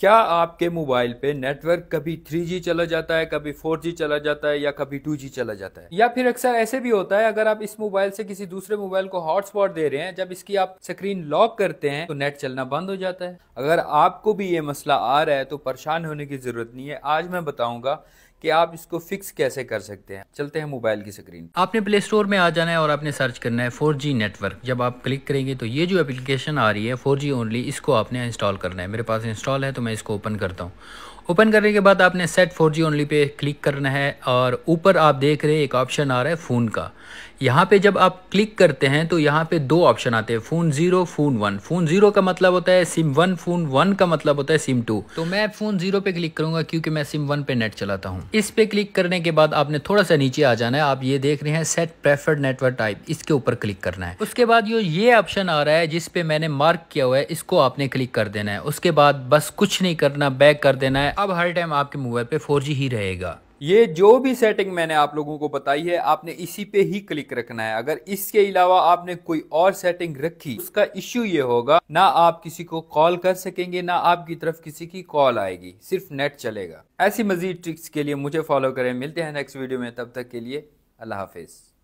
क्या आपके मोबाइल पे नेटवर्क कभी 3G चला जाता है, कभी 4G चला जाता है या कभी 2G चला जाता है? या फिर अक्सर ऐसे भी होता है, अगर आप इस मोबाइल से किसी दूसरे मोबाइल को हॉटस्पॉट दे रहे हैं, जब इसकी आप स्क्रीन लॉक करते हैं तो नेट चलना बंद हो जाता है। अगर आपको भी ये मसला आ रहा है तो परेशान होने की ज़रूरत नहीं है। आज मैं बताऊँगा कि आप इसको फिक्स कैसे कर सकते हैं? चलते हैं मोबाइल की स्क्रीन आपने प्ले स्टोर में आ जाना है और आपने सर्च करना है 4G नेटवर्क जब आप क्लिक करेंगे तो ये जो एप्लीकेशन आ रही है 4G ओनली इसको आपने इंस्टॉल करना है. मेरे पास इंस्टॉल है तो मैं इसको ओपन करता हूँ. ओपन करने के बाद आपने सेट 4G ओनली पे क्लिक करना है और ऊपर आप देख रहे हैं एक ऑप्शन आ रहा है फ़ोन का. यहाँ पे जब आप क्लिक करते हैं तो यहाँ पे दो ऑप्शन आते हैं phone zero phone one. Phone zero का मतलब होता है सिम वन फ़ोन वन का मतलब होता है सिम टू। तो मैं फ़ोन ज़ीरो पे क्लिक करूँगा क्योंकि मैं सिम वन पे नेट चलाता हूँ। इस पे क्लिक करने के बाद आपने थोड़ा सा नीचे आ जाना है आप ये देख रहे हैं सेट प्रेफर्ड नेटवर्क टाइप इसके ऊपर क्लिक करना है। उसके बाद यो ये ऑप्शन आ रहा है जिसपे मैंने मार्क किया हुआ है इसको आपने क्लिक कर देना है। उसके बाद बस कुछ नहीं करना बैक कर देना है। अब हर टाइम आपके मोबाइल पे फोर ही रहेगा। ये जो भी सेटिंग मैंने आप लोगों को बताई है, आपने इसी पे ही क्लिक रखना है। अगर इसके अलावा आपने कोई और सेटिंग रखी, उसका इश्यू ये होगा, ना आप किसी को कॉल कर सकेंगे, ना आपकी तरफ़ किसी की कॉल आएगी, सिर्फ़ नेट चलेगा। ऐसी मजीद ट्रिक्स के लिए मुझे फॉलो करें। मिलते हैं नेक्स्ट वीडियो में, तब तक के लिए अल्लाह हाफिज़।